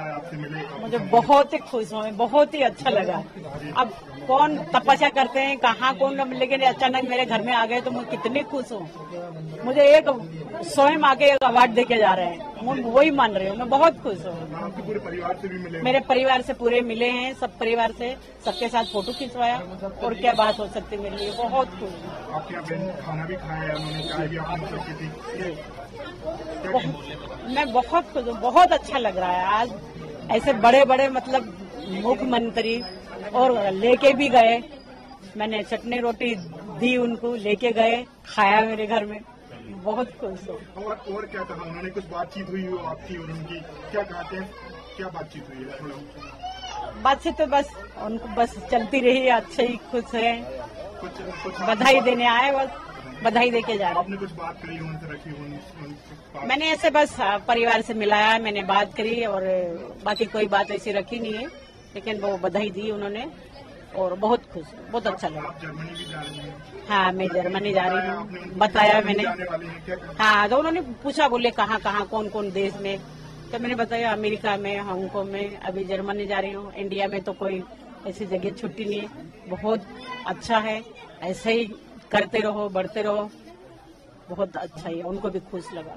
आपसे मिले। मुझे बहुत ही खुश हूँ मैं बहुत ही अच्छा लगा। अब कौन तपस्या करते हैं, कहाँ कौन लेकिन अचानक मेरे घर में आ गए तो मैं कितनी खुश हूँ। मुझे एक स्वयं आके एक अवार्ड देके जा रहे हैं। वही मान रही हूँ मैं बहुत खुश हूँ। पूरे परिवार से भी मिले मेरे परिवार से पूरे मिले हैं सब परिवार से सबके साथ फ़ोटो खिंचवाया और क्या बात हो सकती मेरे लिए बहुत खुश हूँ। आपके बहन खाना भी खाया उन्होंने मैं बहुत खुश हूँ बहुत अच्छा लग रहा है आज। ऐसे बड़े बड़े मतलब मुख्यमंत्री और लेके भी गए। मैंने चटनी रोटी दी उनको लेके गए खाया मेरे घर में। बहुत खुश हूँ। और और क्या कहा उन्होंने कुछ बातचीत हुई हो आपकी और उनकी? क्या कहते हैं? क्या बातचीत हुई है? थोड़ा बातचीत तो बस उनको बस चलती रही अच्छे ही खुश है। कुछ कुछ बधाई देने आए बस बधाई देके जा रहे आपने कुछ बात करी उनसे रखी उन- उनसे मैंने ऐसे बस परिवार से मिलाया मैंने बात करी और बाकी कोई बात ऐसी रखी नहीं है। लेकिन वो बधाई दी उन्होंने। और बहुत खुश बहुत अच्छा लगा। हैं, मैं जर्मनी जा रही हूँ। बताया मैंने। हैं तो उन्होंने पूछा, बोले, कहाँ कहाँ, कौन कौन देश में? तो मैंने बताया, अमेरिका में हांगकॉन्ग में, अभी जर्मनी जा रही हूँ। इंडिया में तो कोई ऐसी जगह छुट्टी नहीं बहुत अच्छा है। ऐसे ही करते रहो, बढ़ते रहो। बहुत अच्छा ही उनको भी खुश लगा।